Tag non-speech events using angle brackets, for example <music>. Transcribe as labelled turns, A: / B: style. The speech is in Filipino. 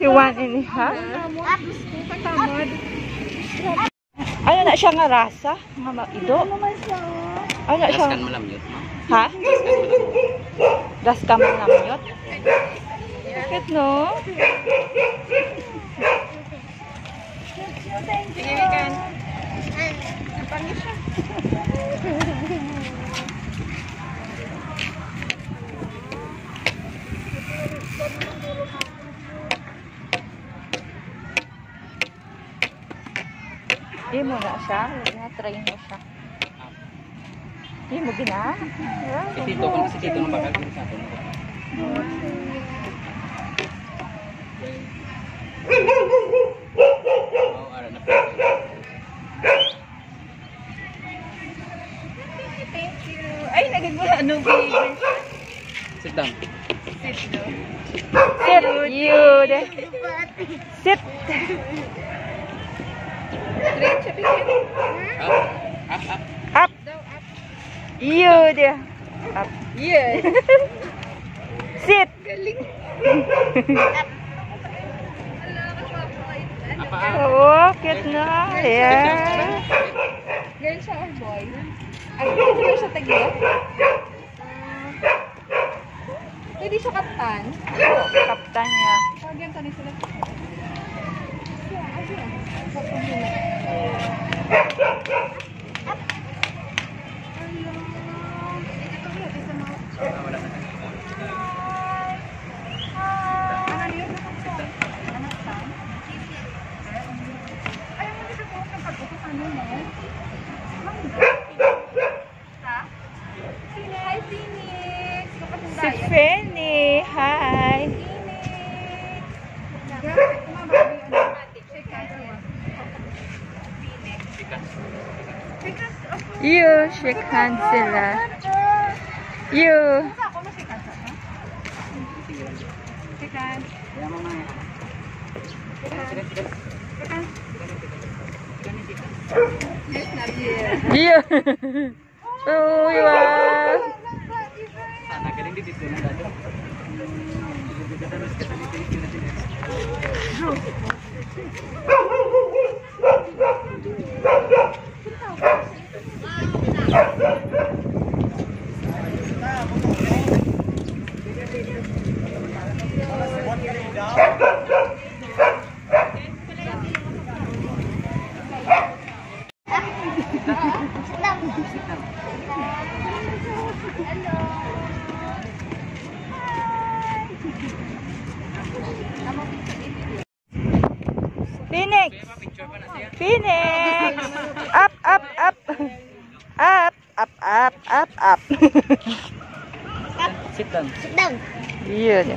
A: Si one and a half. Ano na siya nga rasa? Nga maido? Ano na siya?
B: Mo lang yun.
A: Ha? Das ka man namyot? Bakit no? Hindi mo na siya. Na-try mo siya. Hindi mo gina.
B: Si Tito, kung si Tito nung bakal, sa akin. Ara na po.
A: Ay, nagagula. Ano ba?
B: Sit down.
A: Sit. You.
B: Up. Up, up.
A: Up. You. de. Up.
C: Yes.
A: Sit.
B: Up.
A: Oh, cute na. Yeah.
C: Girl siya or boy? Ay, girl siya tagya? Pwede siya kaptan.
A: Kaptan niya.
C: Pag yan tani sila. Kaptan Hi, Phoenix!
A: Si Fanny. You. Shake hands sila. You. You. <laughs> Oh, wow.
B: Sana galing di dito na pa na siya.
A: Phoenix. Up, up, up. Up, up, up, up, up.
B: Sit down.
A: Yun.